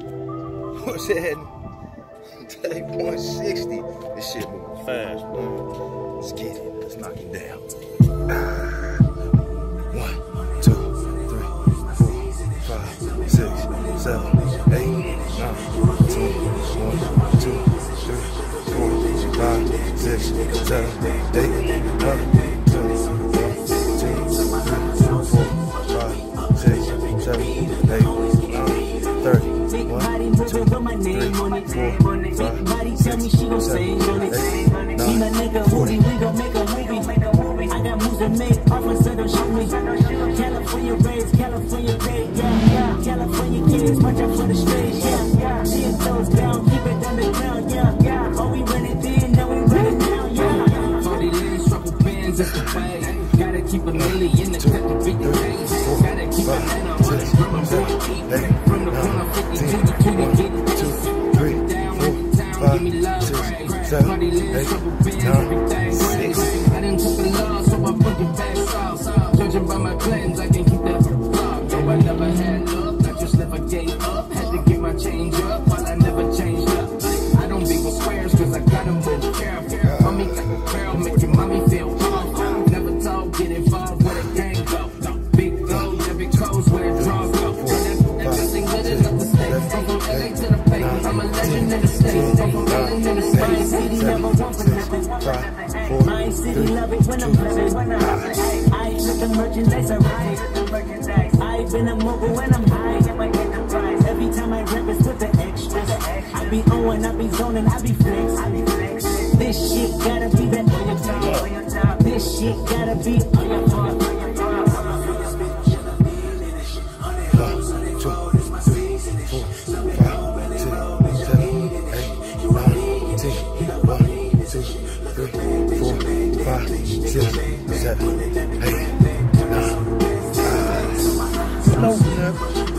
What's that? Day 160. This shit moving fast, man. Let's get it. Let's knock it down. One, two, three, four, five, six, seven, eight, nine, ten, one, two, three, four, five, six, seven, eight, nine, Moving my name on it. Big body tell me she gon' sing on it. Me my nigga Woody, we gon' make a movie. I got moves to make, so don't shoot me. California raised, California paid, yeah. California kids, watch out for the strays, yeah. Ten toes down, keep it underground, yeah. Oh, we run it then, now we run it now, yeah. Forty lanes, trouble bands, it's the way. Gotta keep a milli in the cut to beat the race. Gotta keep a head six, seven, eight, trouble bands, everything nine, six. I done took so I fucking pass off. Judging by my plans, I can keep that vlog. No, I never had love, I just never gave up. Had to get my change up, while I never changed up. I don't be with squares, cause I got them with care. Mommy got the barrel, make never want for nothing. My city love it when I'm living. I took the merchandise, I ride. I've been a mogul when I'm high. Every time I rap it's with the extras. I be on, I be zoning, I be flex. This shit gotta be on your top. This shit gotta be on your top. six, one, two, three, four, five, six, seven, eight, nine. Uh.